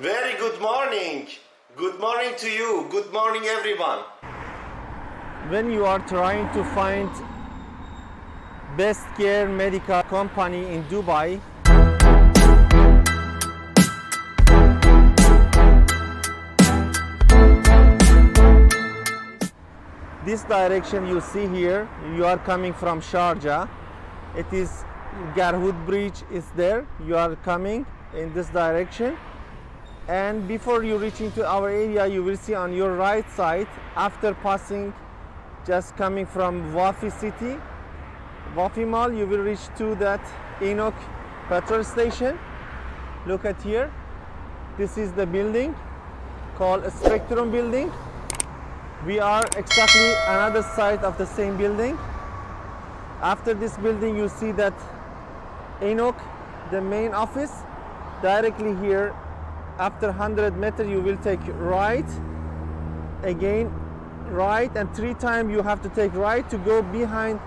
Very good morning. Good morning to you. Good morning, everyone. when you are trying to find best care medical company in Dubai this direction you see here you are coming from Sharjah it is Garhoud bridge is there you are coming in this direction and before you reach into our area you will see on your right side after passing just coming from Wafi city Wafi mall you will reach to that ENOC petrol station. Look at here. This is the building called Spectrum building. We are exactly another side of the same building. After this building you see that ENOC the main office directly here after 100 meter you will take right. Again right and three times you have to take right to go behind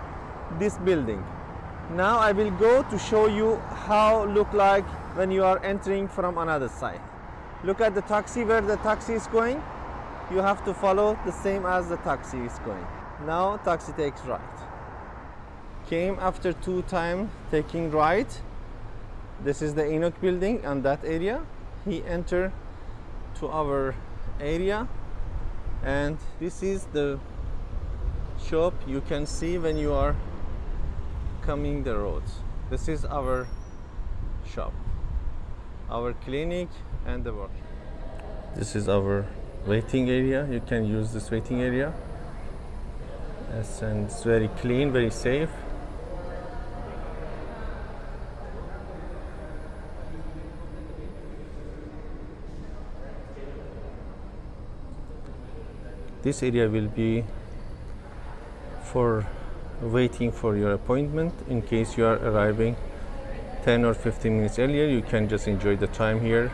this building. Now i will go to show you how look like when you are entering from another side. Look at the taxi where the taxi is going. You have to follow the same as the taxi is going. Now taxi takes right. Came after two time taking right. This is the ENOC building and that area he enter to our area and this is the shop you can see when you are coming the roads this is our shop our clinic and the work. This is our waiting area. You can use this waiting area. Yes, and it's very clean very safe this area will be for waiting for your appointment. In case you are arriving 10 or 15 minutes earlier you can just enjoy the time here